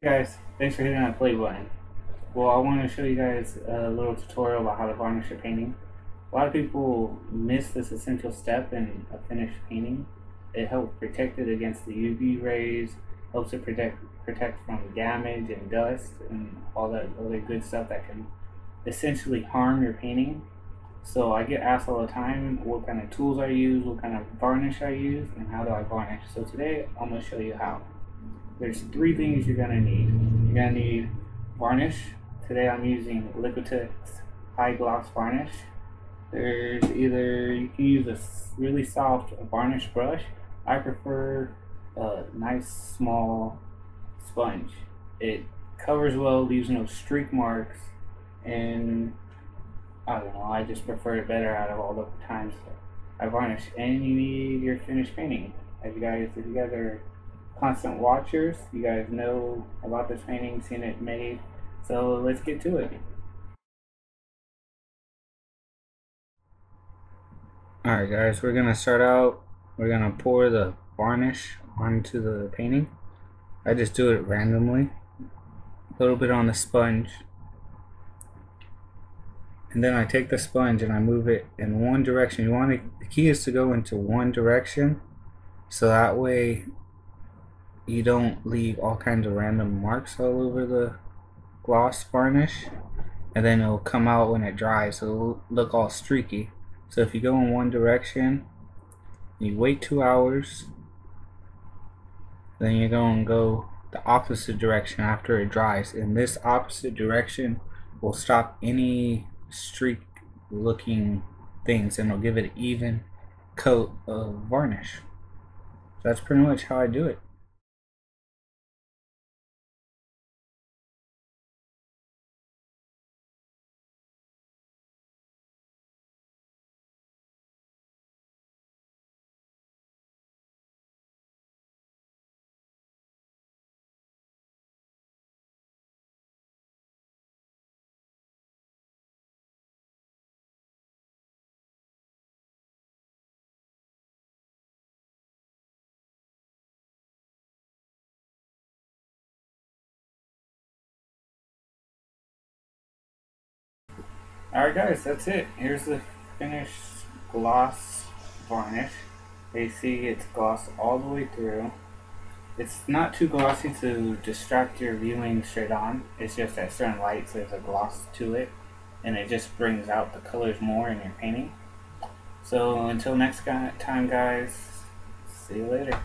Guys, thanks for hitting that play button. Well, I want to show you guys a little tutorial about how to varnish your painting. A lot of people miss this essential step in a finished painting. It helps protect it against the UV rays, helps it protect protect from damage and dust and all that other good stuff that can essentially harm your painting. So I get asked all the time what kind of tools I use, what kind of varnish I use, and how do I varnish. So today I'm going to show you how there's three things you're gonna need. You're gonna need varnish. Today I'm using Liquitex High Gloss Varnish. There's either you can use a really soft varnish brush. I prefer a nice small sponge. It covers well, leaves no streak marks, and I don't know. I just prefer it better out of all the times I varnish. And you need your finished painting. As you guys, if you guys are constant watchers. You guys know about this painting, seen it made. So let's get to it. Alright guys, we're gonna start out, we're gonna pour the varnish onto the painting. I just do it randomly. A little bit on the sponge. And then I take the sponge and I move it in one direction. You want to, the key is to go into one direction so that way you don't leave all kinds of random marks all over the gloss varnish and then it'll come out when it dries. So it'll look all streaky. So if you go in one direction you wait two hours then you're going to go the opposite direction after it dries. And this opposite direction will stop any streak looking things and it'll give it an even coat of varnish. That's pretty much how I do it Alright guys, that's it. Here's the finished gloss varnish. You see it's gloss all the way through. It's not too glossy to distract your viewing straight on. It's just at certain lights there's a gloss to it. And it just brings out the colors more in your painting. So until next time guys, see you later.